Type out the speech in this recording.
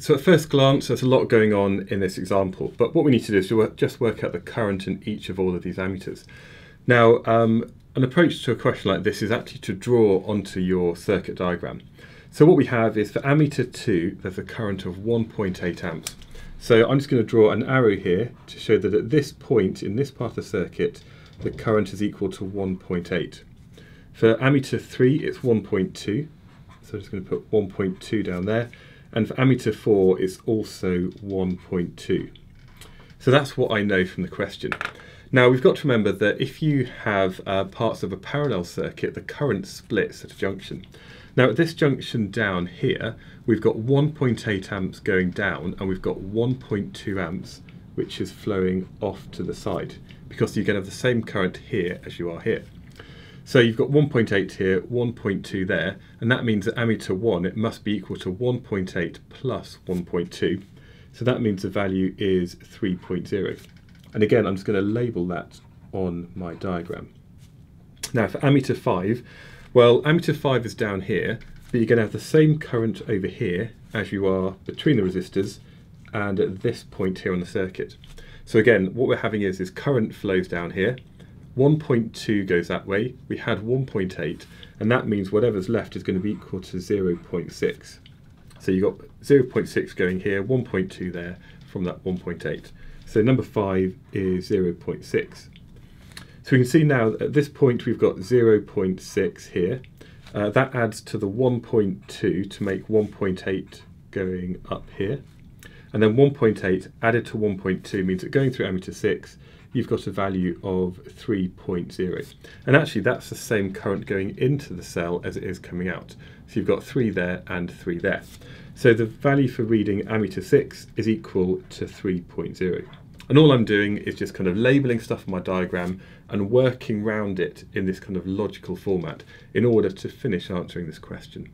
So at first glance, there's a lot going on in this example, but what we need to do is to work, just work out the current in each of all of these ammeters. Now, um, an approach to a question like this is actually to draw onto your circuit diagram. So what we have is for ammeter 2, there's a current of 1.8 amps. So I'm just going to draw an arrow here to show that at this point in this part of the circuit, the current is equal to 1.8. For ammeter 3, it's 1.2. So I'm just going to put 1.2 down there and for ammeter 4 it's also 1.2. So that's what I know from the question. Now we've got to remember that if you have uh, parts of a parallel circuit, the current splits at a junction. Now at this junction down here, we've got 1.8 amps going down and we've got 1.2 amps which is flowing off to the side because you're going to have the same current here as you are here. So you've got 1.8 here, 1.2 there, and that means that ammeter 1, it must be equal to 1.8 plus 1.2. So that means the value is 3.0. And again, I'm just going to label that on my diagram. Now for ammeter 5, well, ammeter 5 is down here, but you're going to have the same current over here as you are between the resistors and at this point here on the circuit. So again, what we're having is this current flows down here, 1.2 goes that way, we had 1.8, and that means whatever's left is going to be equal to 0.6. So you've got 0.6 going here, 1.2 there from that 1.8. So number 5 is 0.6. So we can see now at this point we've got 0.6 here. Uh, that adds to the 1.2 to make 1.8 going up here. And then 1.8 added to 1.2 means that going through ammeter 6 you've got a value of 3.0. And actually that's the same current going into the cell as it is coming out. So you've got 3 there and 3 there. So the value for reading ammeter 6 is equal to 3.0. And all I'm doing is just kind of labeling stuff on my diagram and working round it in this kind of logical format in order to finish answering this question.